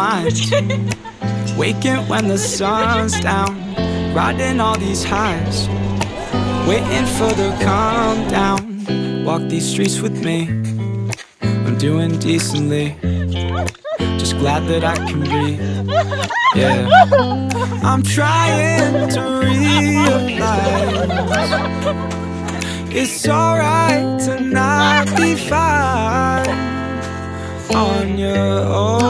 mind. Waking when the sun's down, riding all these highs. Waiting for the calm down. Walk these streets with me. I'm doing decently. Just glad that I can breathe. Yeah. I'm trying to realize it's alright to not be fine on your own.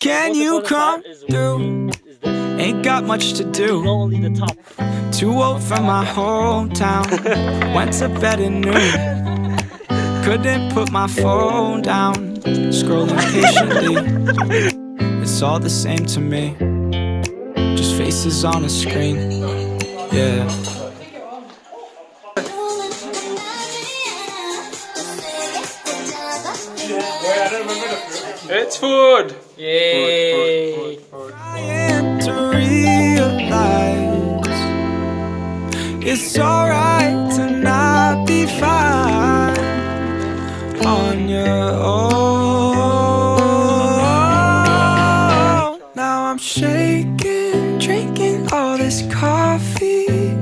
Can you come through? Ain't got much to do. Only the top. Too old for my hometown. Went to bed at noon. Couldn't put my phone down. Scrolling patiently. It's all the same to me. Just faces on a screen. Yeah. It's food! Yay! Trying to realize it's alright to not be fine on your own. Now I'm shaking, drinking all this coffee.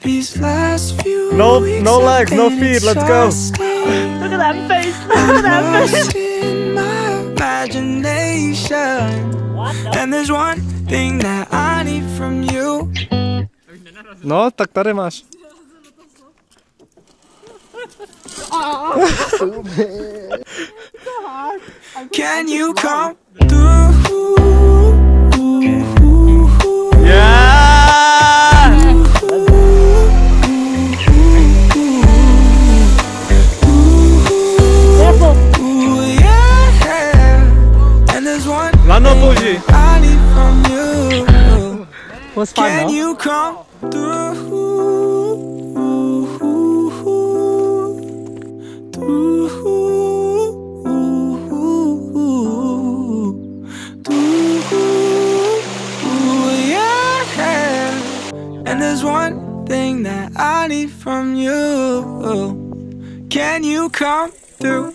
These last few No- weeks no legs, no feet, let's go. Look at that face! Look at that face! Lost in my imagination. And there's one thing that I need from you. No, tak tady máš. Can you come through? Lano thing Fuji. I need from you. Was fun, Can no? you come through? And there's one thing that I need from you. Can you come through?